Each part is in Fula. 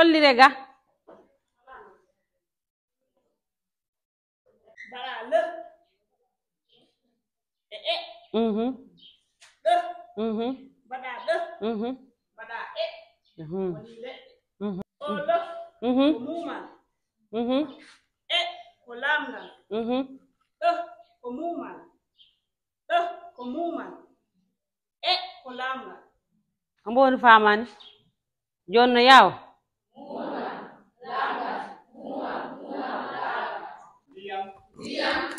ಕೊಲ್ಲಿರೆಗ? ಹ್ಮ್ ಹ್ಮ್. ಹ್ಮ್ ಹ್ಮ್. ಹ್ಮ್ ಹ್ಮ್. hum uhum uhum umuma uhum e kolamna uhum e komuma e komuma e kolamna ambon famani jonno yaw Yeah.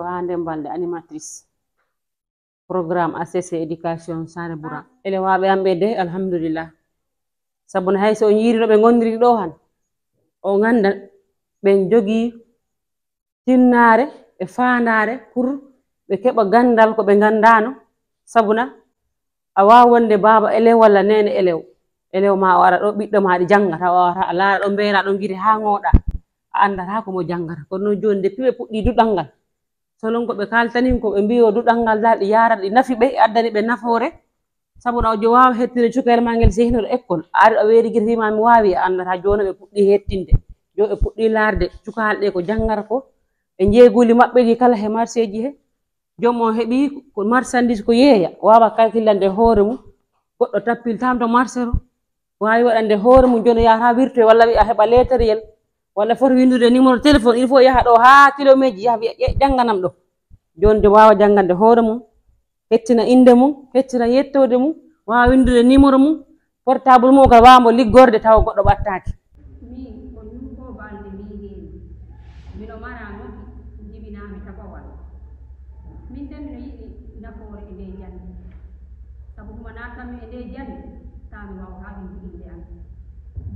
ko ha nder balde animatrice. Programme acc éducation saare bura. Elewaaɓe am ɓe de alhamdulillah. Sabu no hay so on yiiri no ɓe gondiri ɗo han o ganda ɓen jogii tinnare e fandare pour ɓe keɓa gandal ko ɓe gandano sabuna a wawa wonde baba elew walla nene elew. Elew ma o ara ɗo ɓiɗɗo ma ɗi janngata o awata a laara ɗo mbeyra ɗo giri ha gooɗa a andata komo janggata kono noon joni depuis ɓe puɗɗi duɗal ngal selon ko ɓe kaltanim ko ɓe mbiyo du ɗalngal nda ɗi yara ɗi nafi ɓe addani ɓe nafoore sabuna o jo wawa hettinde cukayel ma ngel sehinoɗo école ari a weerigir fima mi wawi a andata joni ɓe puɗɗi hettinde. Jo ɓe puɗɗi laarde cukahal ɗe ko janngata ko ɓe jeeguli maɓɓe ɗi kala he marché ji he. Jom o heɓi ko marchandise ko yeeya wawa calculande hoore mum. Goɗɗo tappil tamto marché to wawi waɗande hoore mum joni yahata wirtoe walla wiya heɓa leteriyel walla foti windude numéro téléphone il faut yaha ɗo ha kilométre ji yaha wiya ƴe jangganam ɗo joni jo wawa janggande hoore mum hettina inde mum hettina yettode mum wawa windude numéro mum portable mum kadi wawamo liggorde tawa goɗɗo ɓattaki min tan mino yiɗi nafoore e natanmi e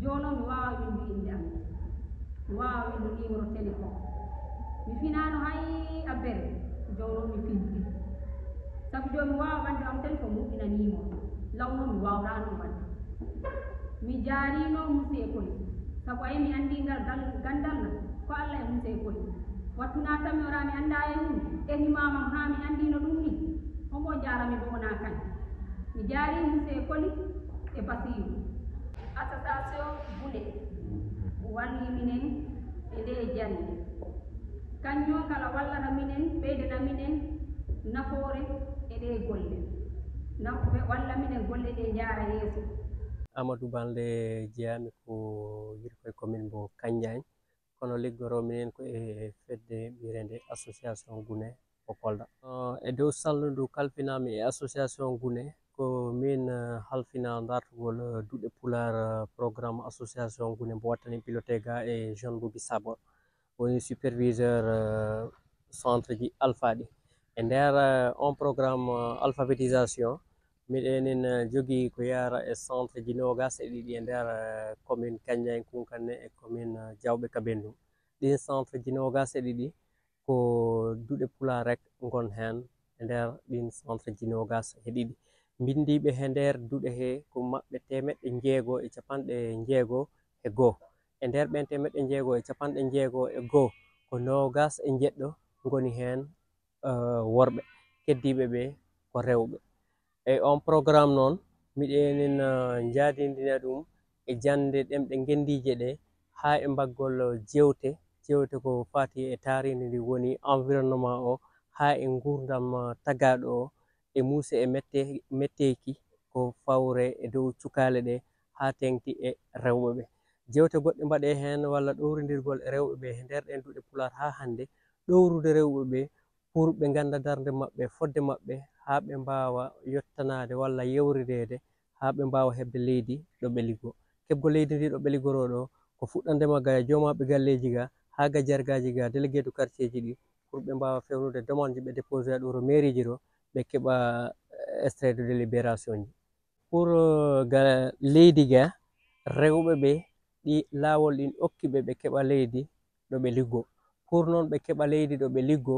jono mi wawa windu am windu numéro téléphone mi finano hay abbere jono mi finti sabu joni mi wawa ɓandu am moƴƴina numéro lawno mi wawrano wadde mi jaarino musi e koye sabu ayi mi anndi ngal gal- gandal na. Ko allah e musa e koye wattuna tan mi ora mi annda e mum ɗenimamam haa mi anndino ɗum ni. Hombo jarami bo wona kañ mi jaari musa e koli e basiru association bule walli minen e nde jande kañum kala wallata minen ɓeydana minen nafoore e ɗe golle. Nafoɓe walla minen golle ɗe jaara yeeso. Amadou balde jeyami ko yiri koye commune mbo kanjani kono liggoro minen ko e fedde ɓirende association gune o kolda e dow sallu ndu kalfinami e association gune ko min eh, halfina dartugol eh, duɗe pular eh, programme association gune mbo wattani piloté ga e jeune boubi sabor woni superviseur centre ji alpha ɗi. E nder on programme alphabétisation miɗenen jogii ko yara e centre ji nogas e ɗiɗi e nder commune kagna kunkanne e commune diawɓe kabendum. Ɗin centre ji nogas e ɗiɗi ko duɗe pula rek gon hen e nder ɗin centre ji nogas e ɗiɗi mbindiɓe he nder duɗe he ko maɓɓe temeɗɗe jeego e capanɗe jeego e goo. E nder ɓen temeɗɗe jeego e capanɗe jeego e goo ko nogas e jeɗɗo goni hen uh, worɓe keddiɓe ɓe ko rewɓe. E on programme noon miɗenin e, uh, jadidina ɗum e jande ɗemɗe gendije ɗe ha e mbaggol jewte. Jewte ko fati e taride ndi woni environnement o ha e gurdam tagaɗo o e muuse e metteki ko fawre e dow cukale ɗe ha tengti e rewɓe ɓe. Jewte goɗɗe mbaɗe hen walla ɗowrodirgol e rewɓe ɓe nder ɗen duuɗe pular ha hande ɗowrude rewɓe ɓe pour ɓe ganda darde maɓɓe fodde maɓɓe ha ɓe mbawa yettanade walla yewridede ha ɓe mbawa hebde leydi ɗo ɓe liggo keɓgo leydi ndi ɗo ɓe liggoro ko fuɗɗandema ga e joomaaɓe galleeji ga ha ga jargaji ga délégué du quartier ji ɗi pour ɓe mbawa fewnude demande ji ɓe déposé ɗo to mairie ji ɗo ɓe keɓa eh, strait de libération ji. Pour eh, ga leydi ga rewɓe ɓe ɗi laawol ɗin okki ɓe ɓe keɓa leydi ɗo ɓe liggo. Pour noon ɓe keɓa leydi ɗo ɓe liggo.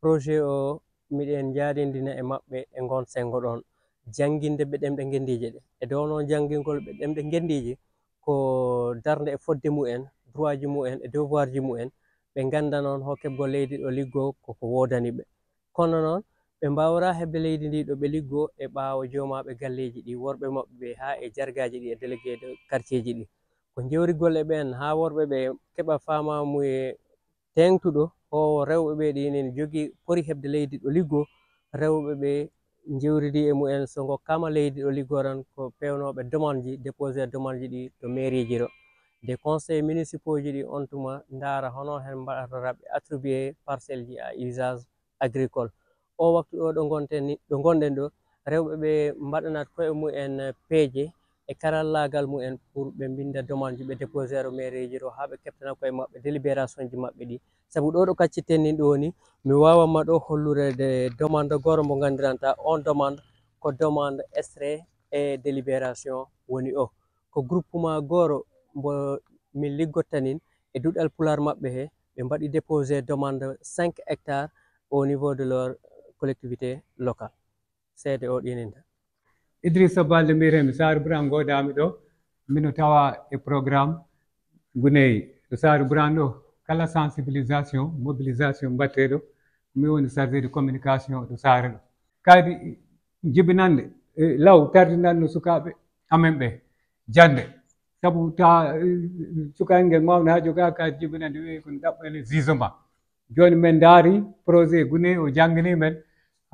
Projet o miɗen jaadindina e maɓɓe e ngon sengo ɗon. Jannginde ɓe ɗemɗe ngendiije ɗe. E dow noon janngingol ɓe ɗemɗe ngendiije ko darnde e fodde mumen droit ji mumen e devoir ji mumen ɓe ngannda noon ho keɓgo leydi ɗo liggo koko woodani ɓe. Kono noon ɓe mbawra hebde leydi ndi ɗo ɓe liggo e ɓaawo jomaɓe galleji ɗi worɓe maɓɓe ɓe ha e jargaji ɗi e délégué de quartier ji ɗi. Ko jewri golle ɓen ha worɓe ɓe keɓa famamuye tengtuɗo o rewɓe ɓe ɗinen jogui jogii pori hebde leydi ɗo liggo rewɓe ɓe jewridi e mumen so gokkama leydi ɗo liggo tan ko pewnoɓe demande ji déposé demande ji ɗi to mairie ji ɗo. De conseil municipaux ji ɗi on tuma ndaara hono hen mbaɗata raɓe attribué parcelle ji à usage agricole. o waktu ɗo ɗo gonten ɗo gonɗen ɗo rewɓe ɓe mbaɗanat koye mumen peeje e karallagal mumen pour ɓe mbinda demande ji ɓe déposé aro e mairie ɗo ha ɓe keɓtana koye maɓɓe délibération ji maɓɓe ɗi. Saabu ɗo ɗo kaccitenni ɗo ni mi wawanma ɗo hollurede demande goro mo gandiranta on demande ko demande extrait e délibération woni o. Ko groupement goro mbo min liggottanin e duɗal pular maɓɓe he ɓe mbaɗi déposé demande 5 hectare au niveau de leur collectivité local seede o ɗininta idrissa balde mbiyetemi saro bouran godami ɗo. Mino tawa e programme guneyi to saro bouran ɗo kala sensibilisation mobilisation mbatteɗo mi woni chargé de communication ɗo saare ɗo. Kadi jibinande e law tardinanno sukaɓe amen ɓe. Jande. Sabu ta e, sukal ngel mawna ha joga kadi jibinande wiye kono ɗaɓɓene jugement joni min daari projet gune o janngini men.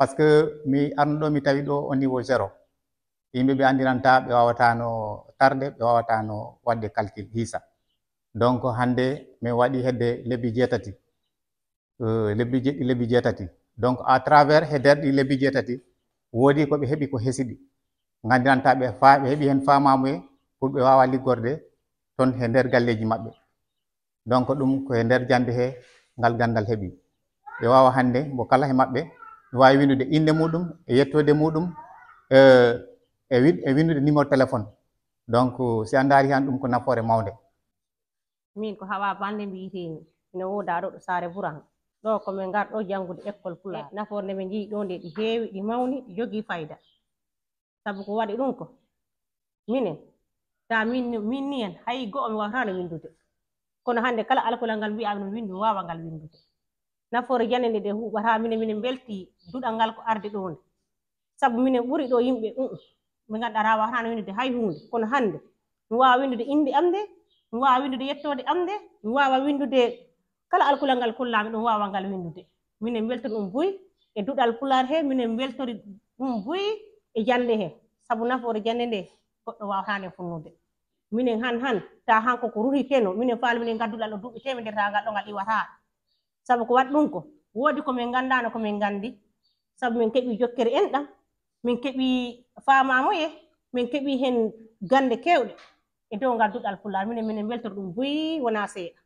par ce que mi arno ɗo mi tawi ɗo au niveau zéro. Yimɓe ɓe andiranta ɓe wawatano tarde ɓe wawatano wadde calcul hisa donc hande min waɗi hedde lebbi jeetati. Euh, lebbi jeɗɗi lebbi jeetati. Donc à travers he nder ɗi lebbi jeetati woodi koɓe heɓi ko hesiɗi. Gandiranta ɓe fa ɓe heɓi hen famamuye pour ɓe wawa liggorde toon he nder galleji maɓɓe. Donc ɗum koye nder jande he ngal gandal heeɓi ɓe wawa hande mo kala he maɓɓe no wawi windude inde muɗum e yettode muɗum e, e, e windude numéro téléphone. Donc si a daari han ɗum ko nafoore mawde min ko hawa bande mbiyetemi ina woda ɗo ɗo saare buran. Ɗo komin garɗo janngude école pula nafoore nde min jii ɗo nde ɗi heewi ɗi mawni ɗi jogii fayda sabu ko waɗi ɗum ko minen ta min min ni hen hay go'o mi wawtano windude. Kono hannde kala alkolal ngal mbiyami no windu mi wawa ngal windude. nafoore janande nde huɓata minen minen belti duɗal ngal ko arde ɗo nde. Sabu minen ɓuri ɗo yimɓe um ɓe ganduɗa ta watano windude hay hunde kono hannde mi wawa windude inde am nde mi wawa windude yettode am nde mi wawa windude kala alkulal ngal kullami ɗum wawa ngal windude minen beltori ɗum boyi e duɗal pular he minen beltori ɗum boyi e jande he. Sabu nafoore jande nde goɗɗo wawatane funnude. Minen han han ta hanko ko ruhi keno minen faali minen gadduɗal ɗo duuɓi temedetal ngal ɗo ngal iwata. sabu ko waɗi ɗum ko woodi komin nganndano komin nganndi. Sabu min keɓii jokkere enɗam min keɓii faamamoye min keɓii heen gannde keewɗe. E dow ngal duɗal pulaar minen minen weltori ɗum boyi wonaa seeɗa.